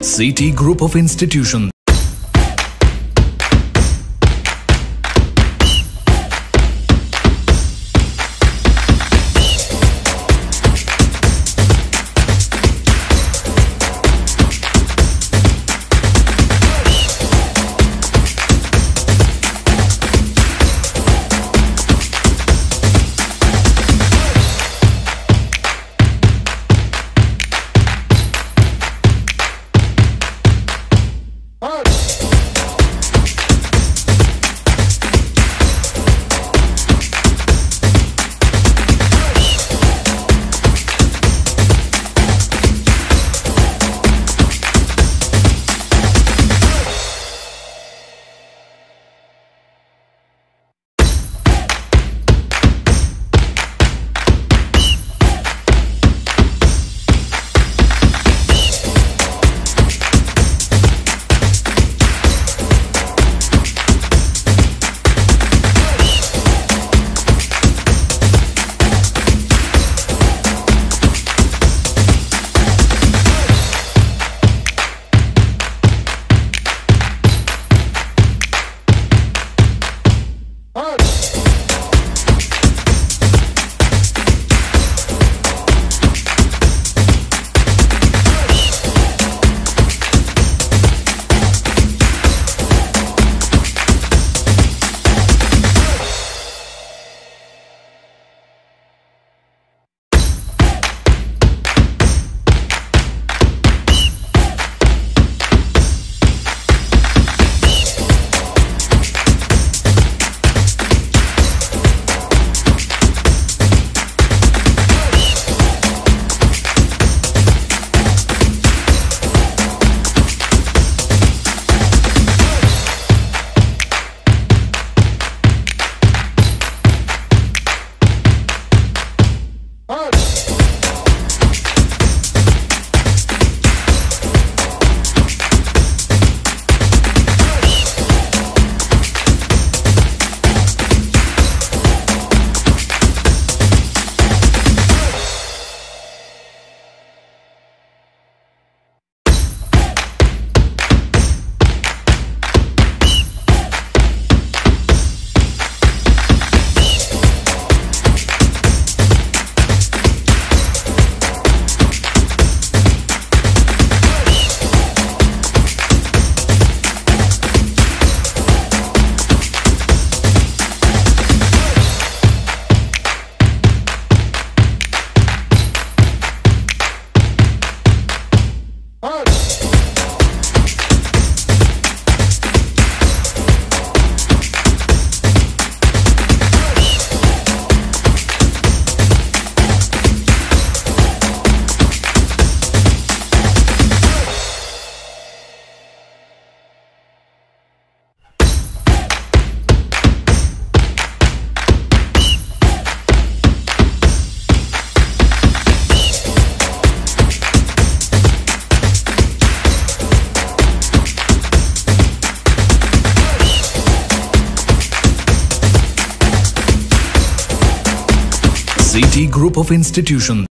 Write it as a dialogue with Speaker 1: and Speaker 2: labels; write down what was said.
Speaker 1: CT Group of Institutions. CT Group of Institutions.